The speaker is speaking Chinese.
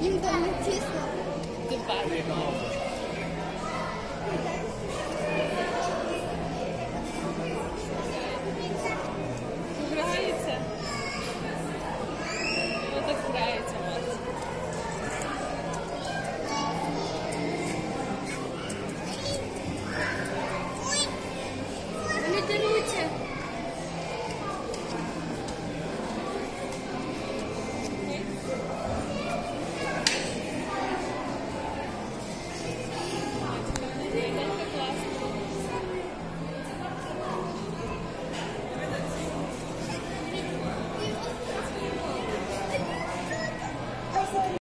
你们都能接受？